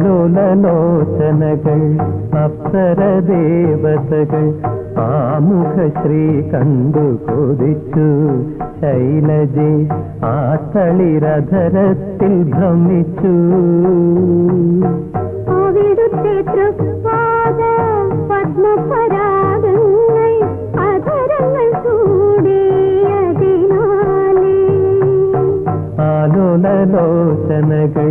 ആലോലലോചനകൾ അപ്സരദേവതകൾ ആമുഖശ്രീ കണ്ടു കൊതിച്ചു. ശൈലജെ ആ തളിരധരത്തിൽ ഭ്രമിച്ചു. ആലോലലോചനകൾ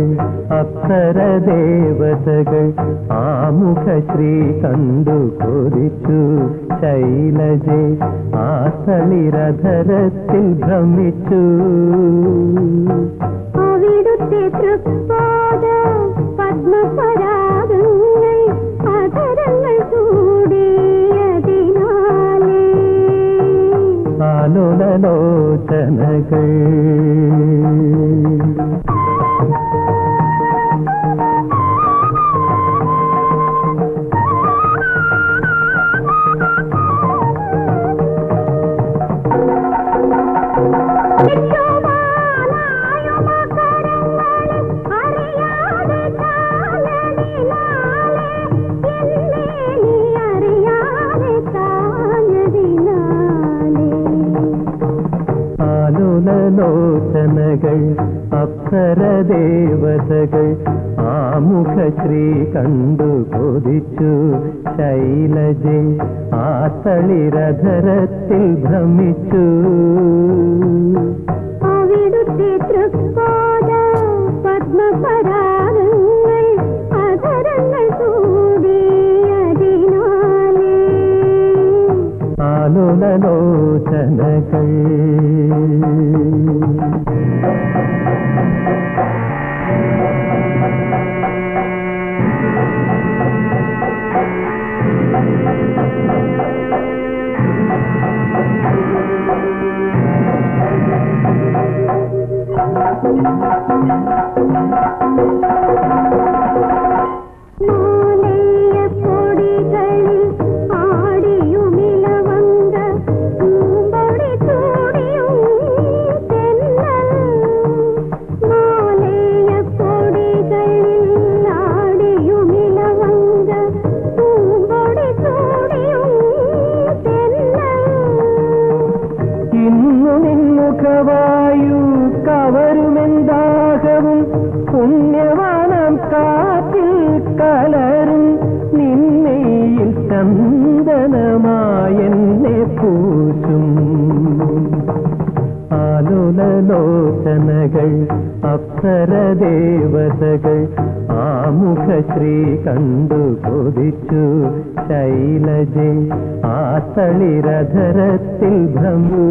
അപ്സരദേവതകൾ ആമുഖശ്രീ കണ്ടു കൊതിച്ചു. ശൈലജെ ആ തളിരധരത്തിൽ ഭ്രമിച്ചു. അവിടുത്തെ തൃപ്പാദ ആലോലലോചനകൾ ആലുലലോചനകൾ അപ്സരദേവതകൾ ആമുഖശ്രീ കണ്ടു കൊതിച്ചു. ശൈലജെ ആ തളിരധരത്തിൽ ഭ്രമിച്ചു. അവിടുത്തെ തൃപ്പാദ പത്മപരാഗങ്ങൾ ആലുലലോചനകൾ മാലയ നിൻമുഖവായു കവരുമെന്താകവും? പുണ്യവാനം കാറ്റിൽ കലരും. നിന്നയിൽ ചന്ദനമായെന്നെ പൂശും. ആലുലലോചനകൾ അപ്സരദേവതകൾ ആമുഖശ്രീ കണ്ടു കൊതിച്ചു. ശൈലജെ ആ തളിരധരത്തിൽ ഭ്രമു.